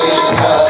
Krishna